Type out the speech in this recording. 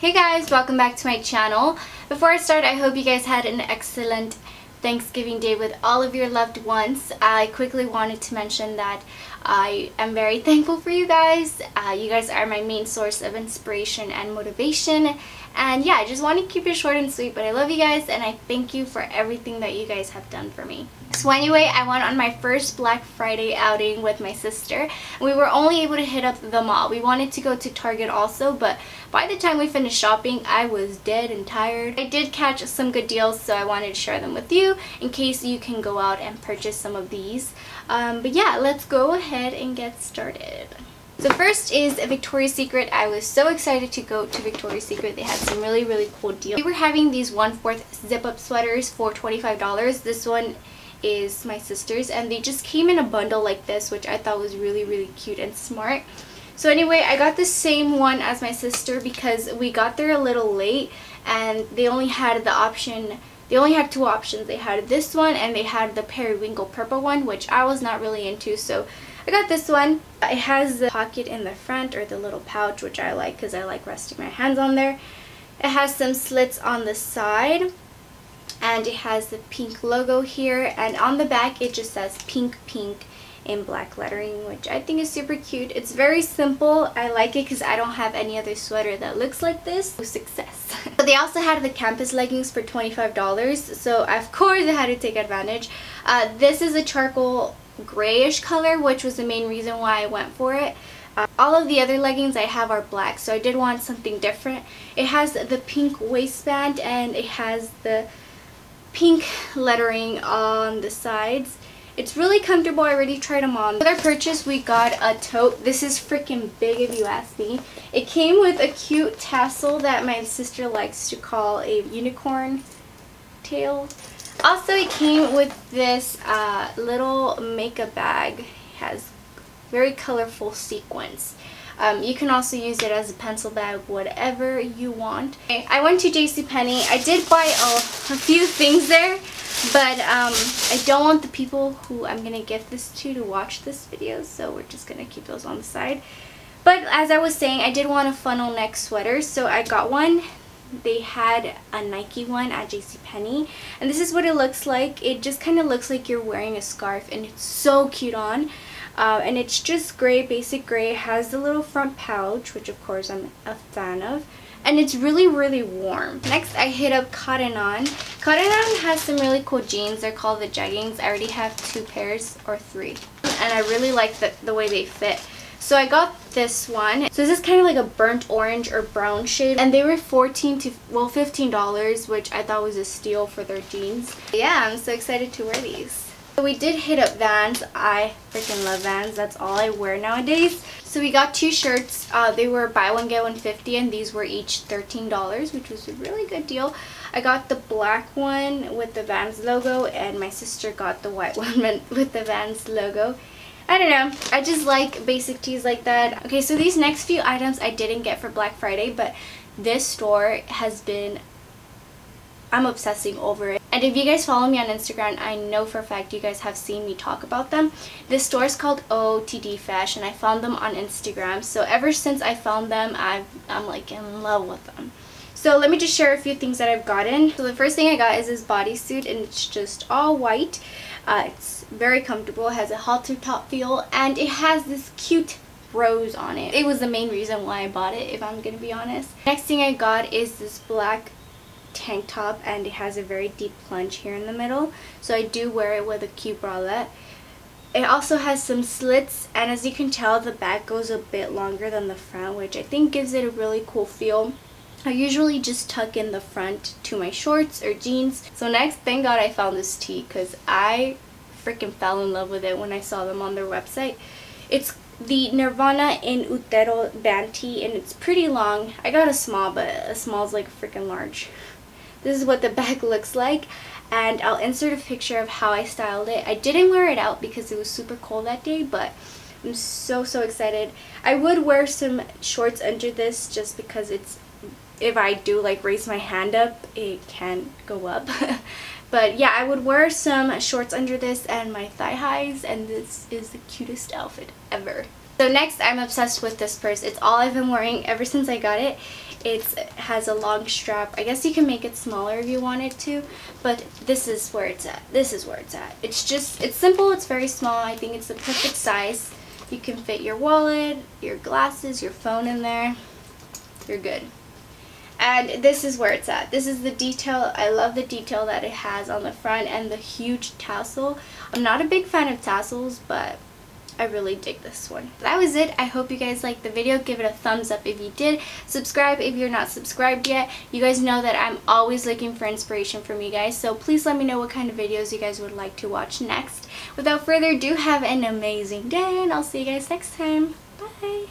Hey guys, welcome back to my channel. Before I start, I hope you guys had an excellent Thanksgiving Day with all of your loved ones. I quickly wanted to mention that I am very thankful for you guys. Uh, you guys are my main source of inspiration and motivation. And yeah, I just want to keep it short and sweet, but I love you guys and I thank you for everything that you guys have done for me. So anyway, I went on my first Black Friday outing with my sister. We were only able to hit up the mall. We wanted to go to Target also, but by the time we finished shopping, I was dead and tired. I did catch some good deals, so I wanted to share them with you in case you can go out and purchase some of these. Um, but yeah, let's go ahead and get started. So first is Victoria's Secret. I was so excited to go to Victoria's Secret. They had some really, really cool deals. We were having these 1 4th zip-up sweaters for $25. This one is my sister's and they just came in a bundle like this which I thought was really, really cute and smart. So anyway, I got the same one as my sister because we got there a little late and they only had the option they only had two options. They had this one and they had the periwinkle purple one, which I was not really into. So I got this one. It has the pocket in the front or the little pouch, which I like because I like resting my hands on there. It has some slits on the side and it has the pink logo here and on the back it just says pink pink in black lettering which I think is super cute. It's very simple. I like it because I don't have any other sweater that looks like this. Success. but they also had the campus leggings for $25 so of course I had to take advantage. Uh, this is a charcoal grayish color which was the main reason why I went for it. Uh, all of the other leggings I have are black so I did want something different. It has the pink waistband and it has the pink lettering on the sides. It's really comfortable. I already tried them on. Our purchase, we got a tote. This is freaking big if you ask me. It came with a cute tassel that my sister likes to call a unicorn tail. Also, it came with this uh, little makeup bag. It has very colorful sequins. Um, you can also use it as a pencil bag, whatever you want. Okay, I went to JCPenney. I did buy a, a few things there, but um, I don't want the people who I'm going to gift this to to watch this video, so we're just going to keep those on the side. But as I was saying, I did want a funnel neck sweater, so I got one they had a Nike one at JCPenney and this is what it looks like. It just kind of looks like you're wearing a scarf and it's so cute on. Uh, and it's just gray, basic gray. It has the little front pouch, which of course I'm a fan of. And it's really, really warm. Next, I hit up Cotton On. Cotton On has some really cool jeans. They're called the jeggings. I already have two pairs or three. And I really like the, the way they fit. So I got this one. So this is kind of like a burnt orange or brown shade. And they were 14 to, well, $15, which I thought was a steal for their jeans. Yeah, I'm so excited to wear these. So we did hit up Vans. I freaking love Vans. That's all I wear nowadays. So we got two shirts. Uh, they were buy one get one fifty, and these were each $13 which was a really good deal. I got the black one with the Vans logo and my sister got the white one with the Vans logo. I don't know. I just like basic tees like that. Okay, so these next few items I didn't get for Black Friday, but this store has been I'm obsessing over it. And if you guys follow me on Instagram, I know for a fact you guys have seen me talk about them. This store is called OOTD Fashion. I found them on Instagram. So ever since I found them, I've, I'm like in love with them. So let me just share a few things that I've gotten. So the first thing I got is this bodysuit and it's just all white. Uh, it's very comfortable, it has a halter top feel, and it has this cute rose on it. It was the main reason why I bought it, if I'm to be honest. Next thing I got is this black tank top and it has a very deep plunge here in the middle so I do wear it with a cute bralette it also has some slits and as you can tell the back goes a bit longer than the front which I think gives it a really cool feel I usually just tuck in the front to my shorts or jeans so next thank god I found this tee because I freaking fell in love with it when I saw them on their website it's the Nirvana in Utero band tee and it's pretty long. I got a small but a small is like freaking large. This is what the bag looks like and I'll insert a picture of how I styled it. I didn't wear it out because it was super cold that day but I'm so so excited. I would wear some shorts under this just because it's if I do like raise my hand up it can go up. but yeah I would wear some shorts under this and my thigh highs and this is the cutest outfit ever. So next I'm obsessed with this purse. It's all I've been wearing ever since I got it. It's, it has a long strap. I guess you can make it smaller if you wanted to, but this is where it's at. This is where it's at. It's just, it's simple, it's very small. I think it's the perfect size. You can fit your wallet, your glasses, your phone in there. You're good. And this is where it's at. This is the detail. I love the detail that it has on the front and the huge tassel. I'm not a big fan of tassels, but I really dig this one. That was it. I hope you guys liked the video. Give it a thumbs up if you did. Subscribe if you're not subscribed yet. You guys know that I'm always looking for inspiration from you guys. So please let me know what kind of videos you guys would like to watch next. Without further ado, have an amazing day and I'll see you guys next time. Bye.